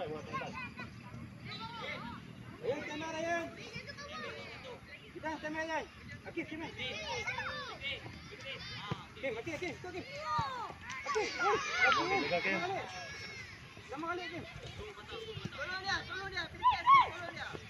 Bola tak sampai, bola tak sampai. Ryan, stand by, Ryan. Kita stand by, Ryan. Akif, stand by. Akim, Akim, Akim, kau Akim. Akim, oh, Akim, Akim. Jaga, Akim. Lama balik. Lama balik, Akim. Tolong dia, tolong dia. Pergi sikit, tolong dia.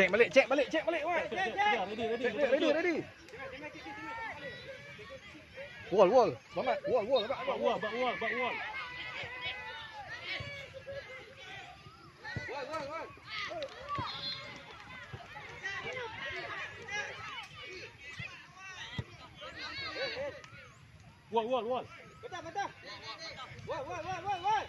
Cek balik, cek balik, cek balik. Wan. Sekejap, sekejap, ready, ready. Cek ready, ready. Wall, wall. Selamat. Wall, wall. Buat abang, wall, wall. buat wall, wall. Wal, wal, wal. Wall, wall, wall. Betul, betul. Wal, wal, wal, wal, wal.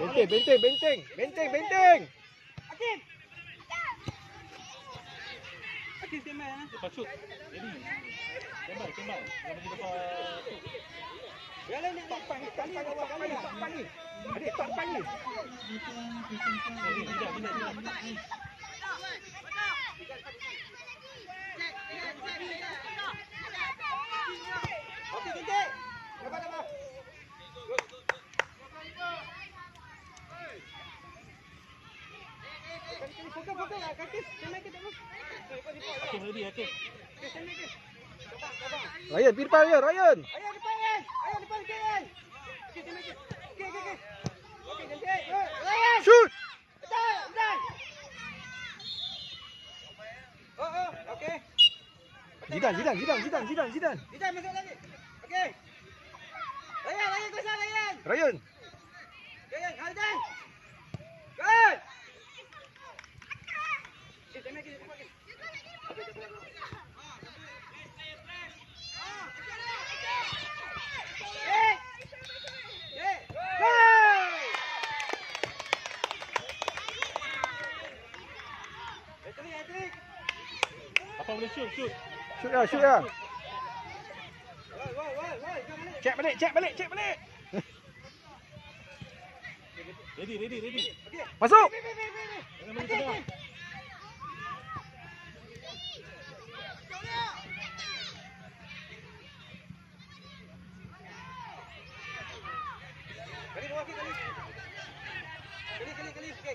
Benteng, benteng, benteng. Benteng, benteng. Akin. Akin by, ah. Lepas shoot. Ready. Standby, standby. Jangan bagi lepas shoot. Yang lain nak Tak pan ni, tak pan ni, tak pan ni, tak pan ni. Adik, tak pan ni. Ready, tidak, tidak, tidak. Okey, cantik. Dapat, dapat. Kali-kali fokus, fokus lah. Kaki, stand by ke tak mau? Lipat, lipat. Ready. Ryan, pergi depan Ryan, Ryan. Depan kan? Ayah depan kan? Okey? Okey, okey, okey. Cantik. Ryan! Shoot. Betul, betul. Oh, oh, okey. Zidane, Zidane, Zidane, Zidane, Zidane, Zidane. Zidane masuk lagi. Okey. Ryan, Ryan kosong Ryan. Ryan. Ryan, Haldan. Good. Shoot, shoot. Shoot ya, shoot ya. Woi, woi, woi, woi, kau balik. Cek balik, cek balik, cek balik. Ready, ready, ready. Okey. Masuk. Pi, pi, pi,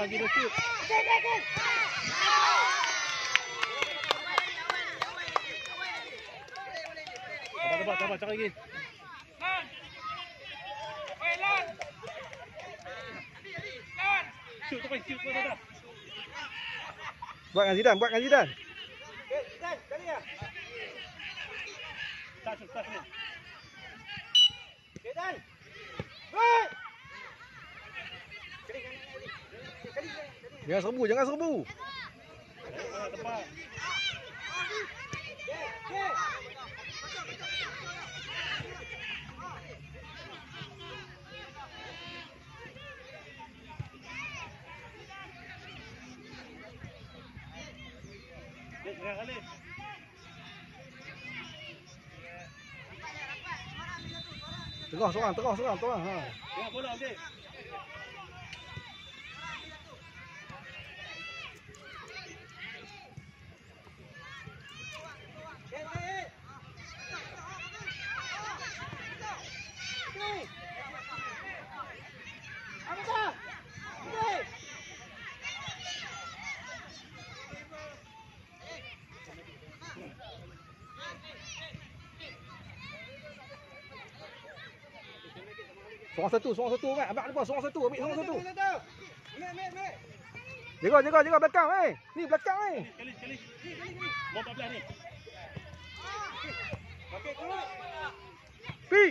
bagi okey. Sabar, sabar, sabar. Cakap lagi. Shoot tu, shoot tu, dah, dah. Buat dengan Zidane, buat dengan Zidane. Okey, dah. Sekali ya. Touch ni. Okay, Dan. Good. Sekali, sekali, sekali. Sekali, sekali. Jangan serbu, jangan serbu. Tengah tempat. Okay, okay. Dek, tengah kali. Tengah seorang, tengah seorang, tengah. Ha. Tengah bola, dek. Seorang satu, seorang satu kan. Abang depan seorang satu, ambil seorang satu. Ambil. Ambil, ambil. Jaga, jaga, jaga belakang eh. Ni belakang eh. Sekali, sekali. Mau 14 ni. Okay, keluar. Pi.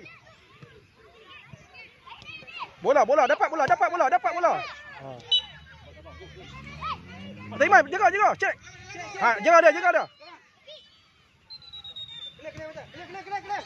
Bola, bola, dapat bola, dapat bola, dapat bola. Ha. Taiman, jaga, jaga, check. Cek. Ha, jaga dia, jaga dia. Kelak, kelak, betul. Kelak, kelak, kelak, kelak.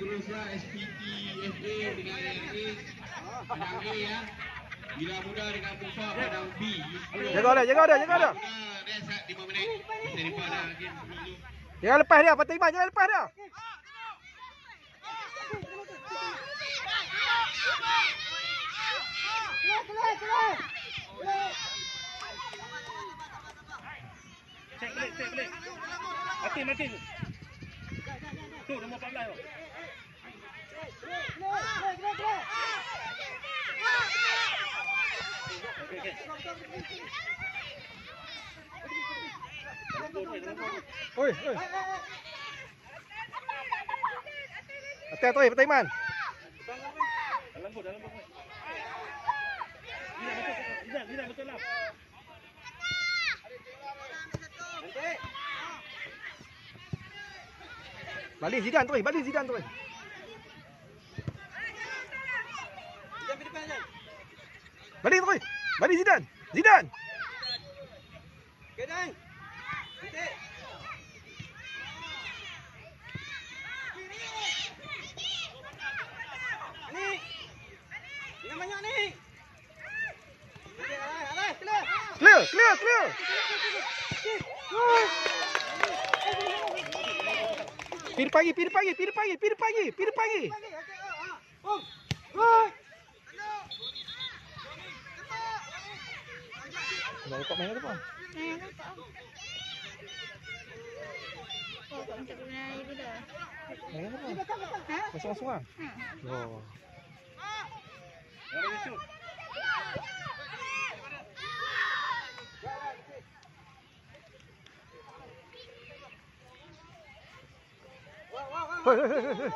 teruslah SPT FA dengan AIS padang A ya bila muda dengan Musa padang B Jaga dia, jaga dia, jaga dia. muda rehat 5 minit bisa lipat dah game dulu Jangan lepas dia, Fataiman, jangan lepas dia. Cek balik, cek balik. Makin, makin. Tu, nombor 14 tu. Kelak, kelak, kelak, kelak. Okey, okey. Nombor ni, nombor ni. Oi, oi. Eh, eh, eh. Atas tu, Fataiman. Dalam bot, dalam bot. Zidane, betul, betul. Zidane, Zidane, betul lah. Nanti. Balik Zidane tu, balik Zidane tu. Jangan pergi depan, Jan. Balik tu. Balik Zidane. Zidane. Okay, Dan. Nanti. Ni. Jangan banyak ni. Nanti, alai, alai, kelak. Clear, clear, clear. Piri pagi, piri pagi, piri pagi, piri pagi, piri pagi. Lagi, okey, Eh, nampak. Oh, kau minta guna air tu dah. Main apa? Belakang, belakang. Ha? Sorang-sorang. Hmm. Oh. Yang lagi shoot. Wah, wah, wah. Hei, hei, hei, hei.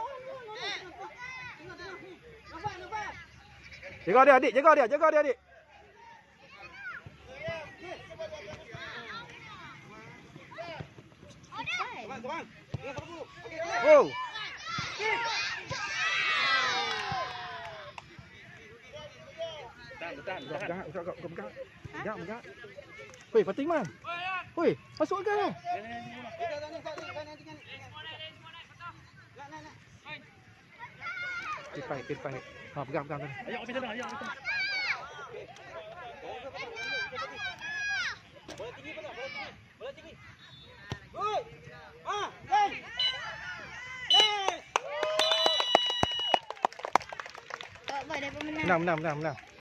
Tengok, tengok. Nampak, nampak. Jaga dia adik, jaga dia, jaga dia adik. Okey. Wow. Tahan, tahan, tahan. Hoi, Fatiman. Hoi, masuk ke? Pirpai, pirpai. Ha, pegang, pegang. Ayok, habis sana, ayok, habis sana. Bola tinggi bola tinggi. Bola tinggi. Nằm nằm nằm nằm.